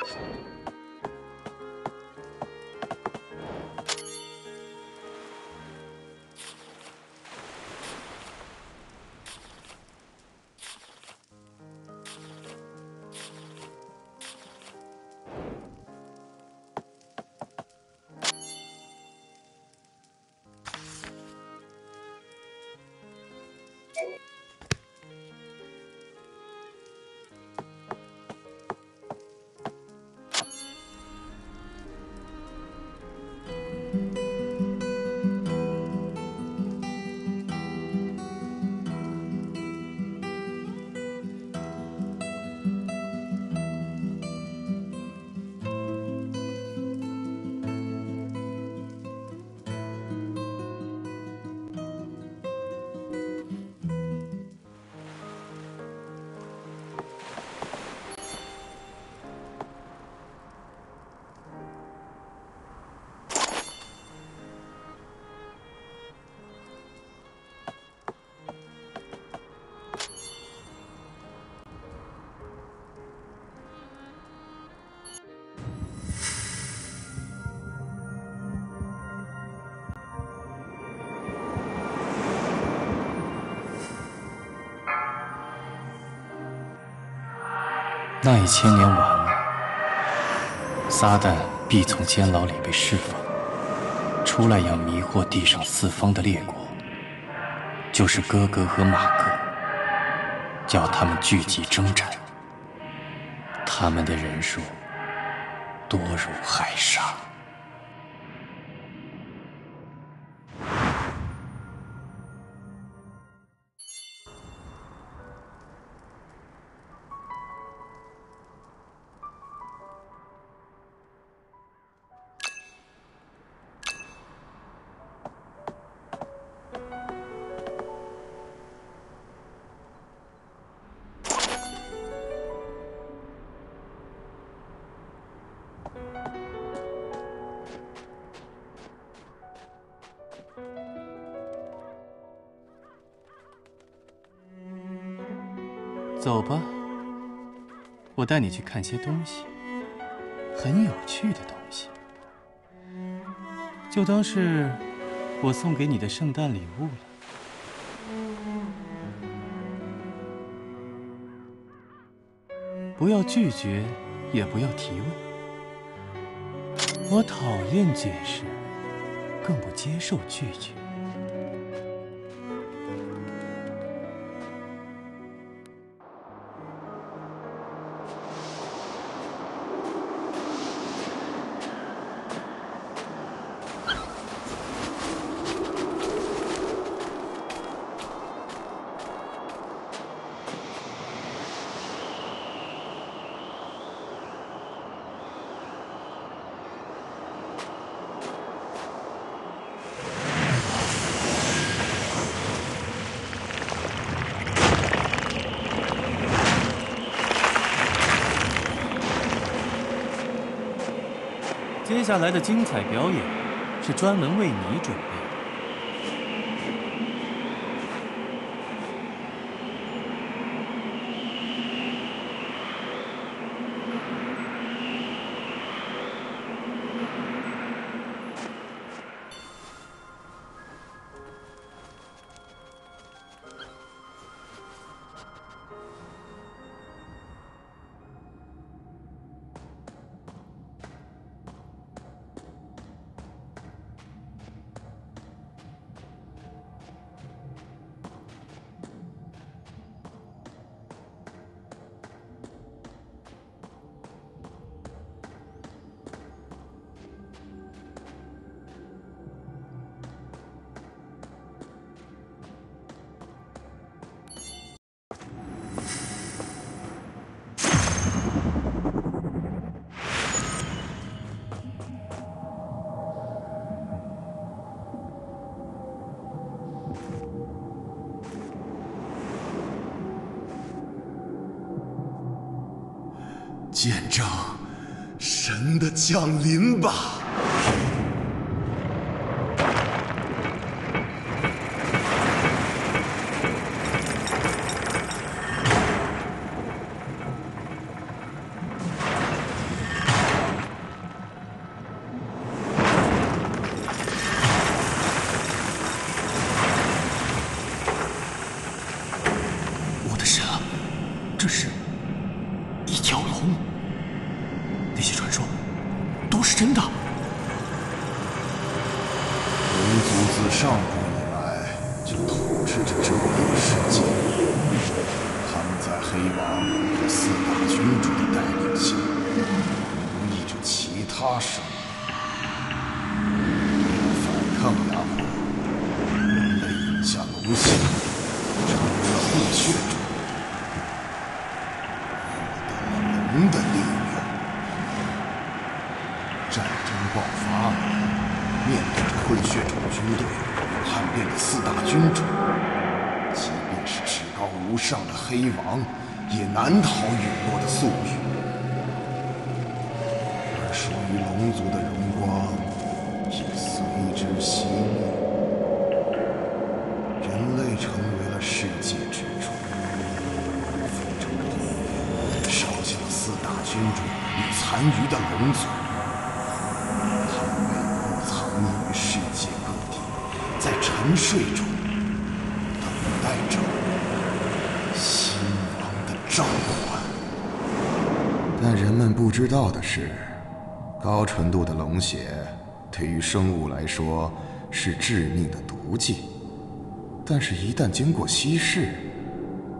you 那一千年完了，撒旦必从监牢里被释放，出来要迷惑地上四方的列国，就是哥哥和马哥，叫他们聚集征战，他们的人数多如海沙。走吧，我带你去看些东西，很有趣的东西，就当是我送给你的圣诞礼物了。不要拒绝，也不要提问。我讨厌解释，更不接受拒绝。接下来的精彩表演是专门为你准备见证神的降临吧。我的神啊这是真的。龙族自上古以来就统治着这个世界，他们在黑王和四大君主的带领下，奴役着其他生物。反抗压迫，人类饮下龙血，成为了混血种。龙的力量，战争爆发，面对着混血种军队，叛变的四大君主，即便是无上的黑王，也难逃陨落的宿命。而属于龙族的荣光，也随之熄灭。人类成为了世界之主。烧尽了四大君主与残余的龙族，他们藏匿于世界各地，在沉睡中等待着新王的召唤。人们不知道的是，高纯度的龙血对于生物来说是致命的毒剂，但是，一旦经过稀释，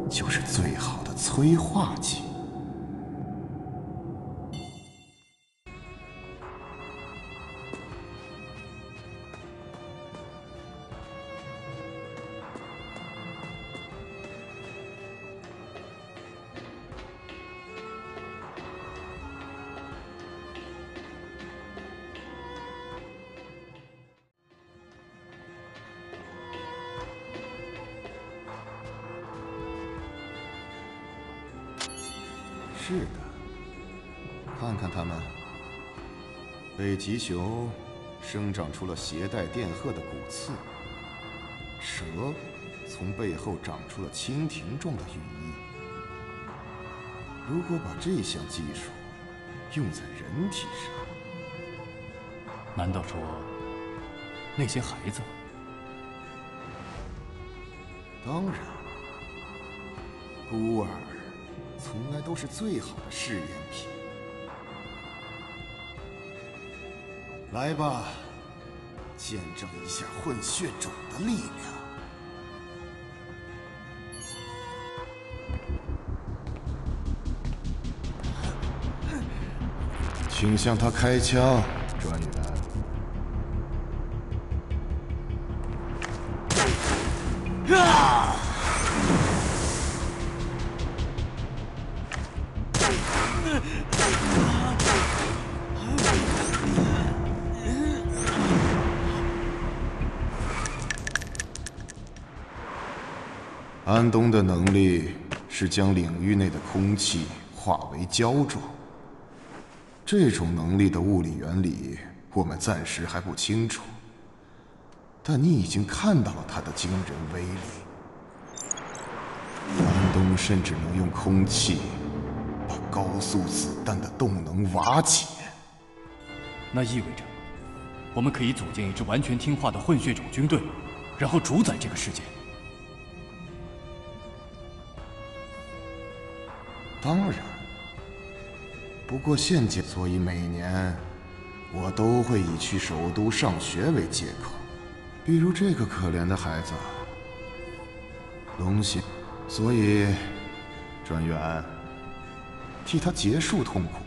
就是最好的催化剂。北极熊生长出了携带电荷的骨刺，蛇从背后长出了蜻蜓状的羽翼。如果把这项技术用在人体上，难道说那些孩子？当然，孤儿。从来都是最好的试验品。来吧，见证一下混血种的力量。请向他开枪，专员。啊！安东的能力是将领域内的空气化为胶状。这种能力的物理原理，我们暂时还不清楚。但你已经看到了它的惊人威力。安东甚至能用空气把高速子弹的动能瓦解。那意味着，我们可以组建一支完全听话的混血种军队，然后主宰这个世界。当然，不过现阶所以每年我都会以去首都上学为借口，比如这个可怜的孩子，龙血，所以专员替他结束痛苦。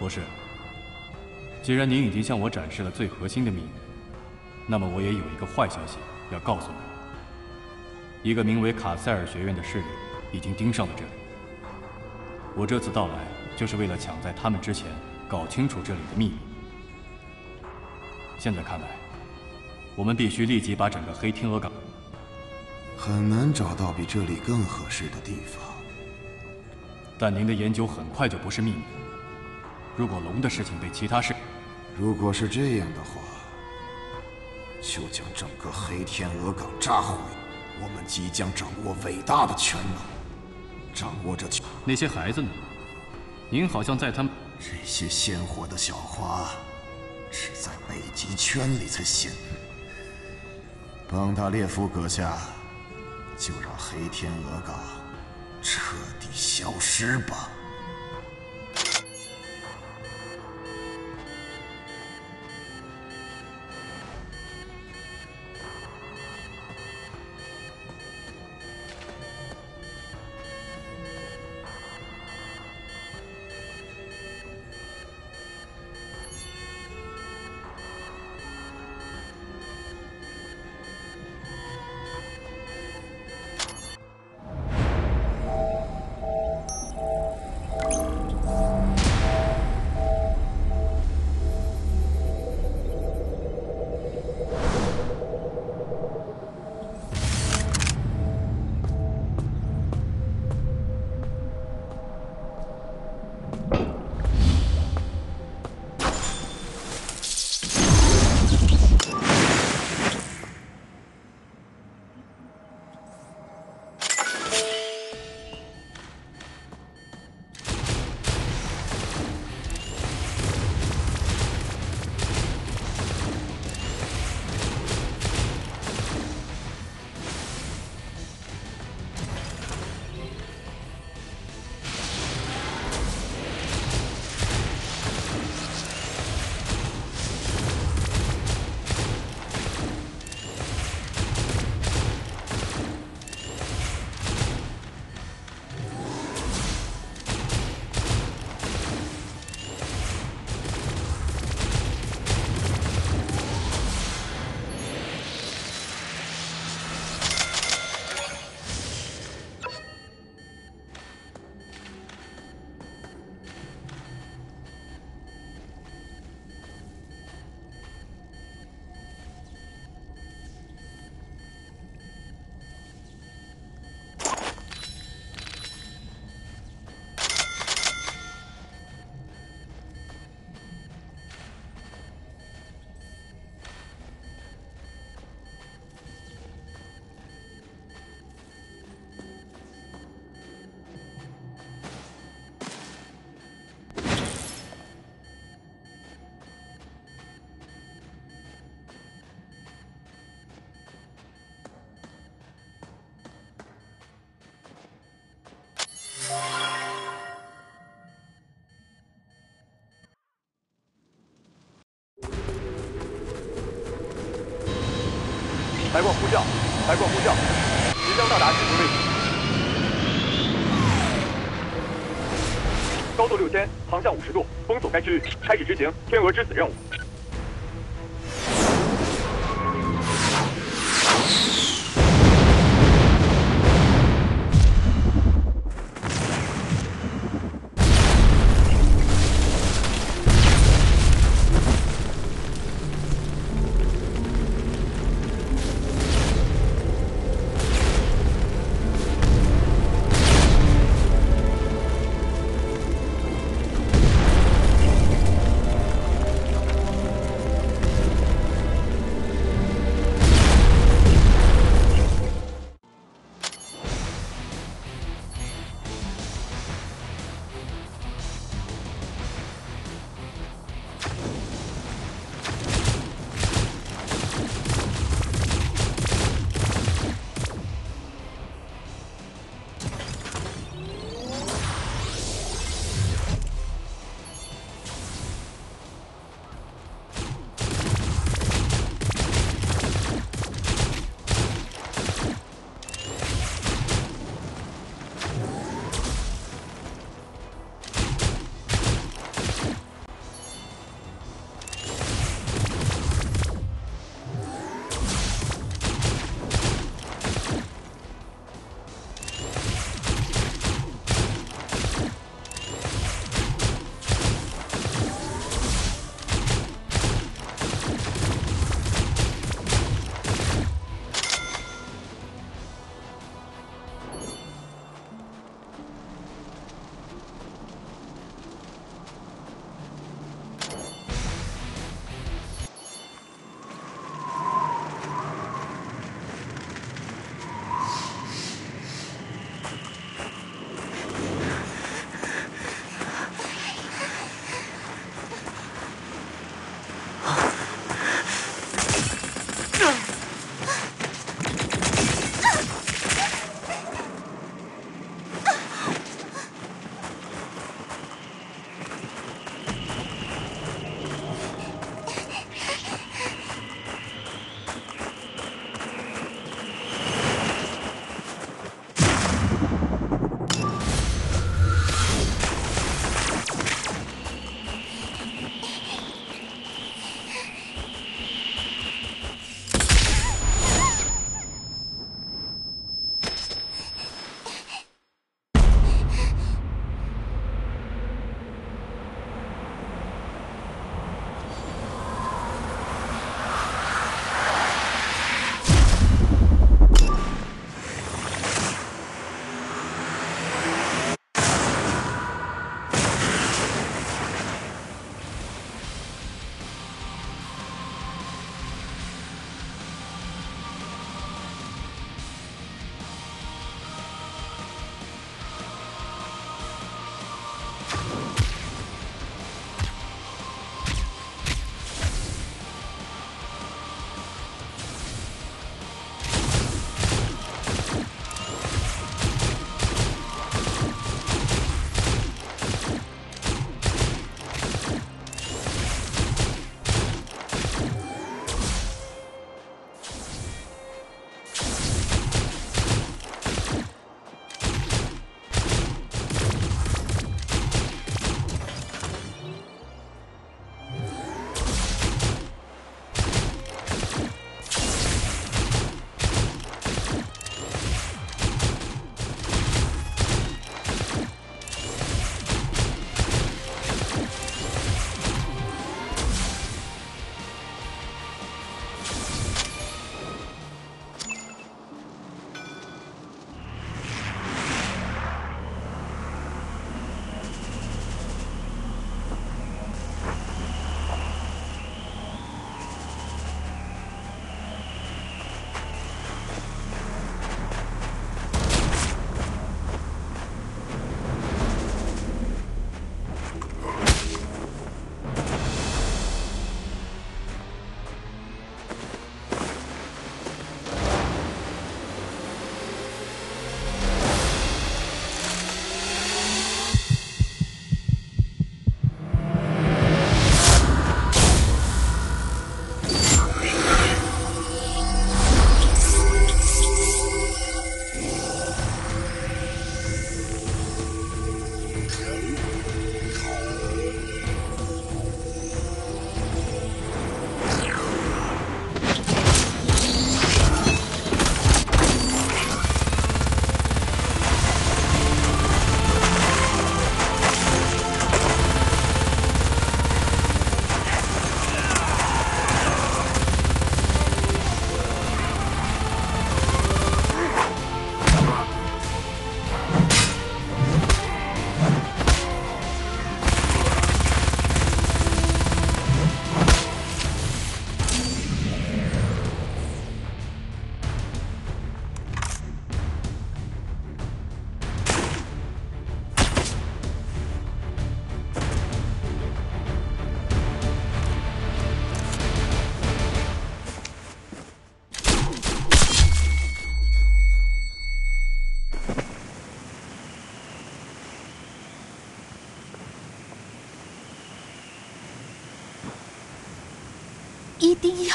博士，既然您已经向我展示了最核心的秘密，那么我也有一个坏消息要告诉你：一个名为卡塞尔学院的势力已经盯上了这里。我这次到来，就是为了抢在他们之前搞清楚这里的秘密。现在看来，我们必须立即把整个黑天鹅港……很难找到比这里更合适的地方。但您的研究很快就不是秘密。如果龙的事情被其他事，如果是这样的话，就将整个黑天鹅港炸毁。我们即将掌握伟大的权能，掌握着那些孩子呢？您好像在他们这些鲜活的小花，只在北极圈里才鲜。邦达列夫阁下，就让黑天鹅港彻底消失吧。白光呼叫，白光呼叫，即将到达指定位置，高度六千，航向五十度，封锁该区域，开始执行天鹅之子任务。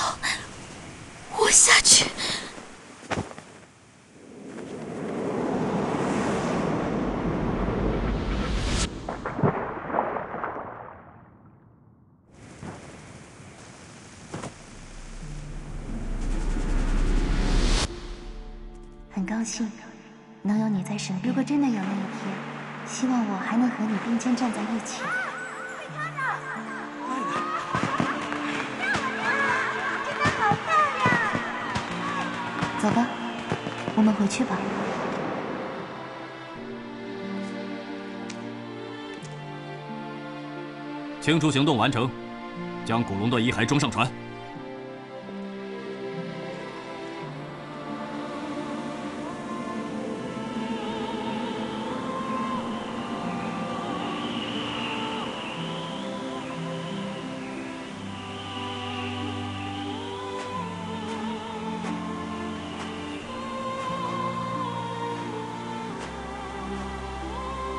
一定要活下去。很高兴能有你在身边。如果真的有那一天，希望我还能和你并肩站在一起。好吧，我们回去吧。清除行动完成，将古龙的遗骸装上船。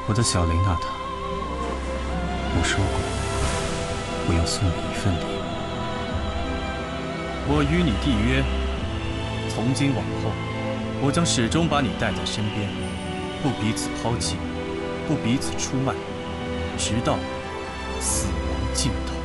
我的小雷娜塔，我说过，我要送你一份礼物。我与你缔约，从今往后，我将始终把你带在身边，不彼此抛弃，不彼此出卖，直到死亡尽头。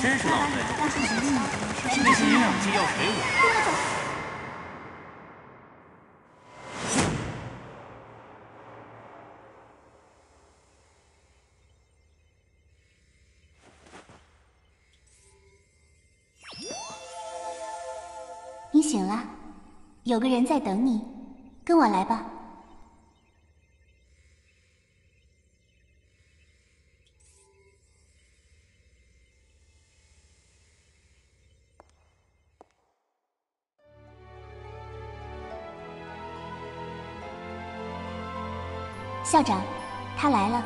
真是浪费，那些营养剂要给我。你醒了，有个人在等你，跟我来吧。校长，他来了。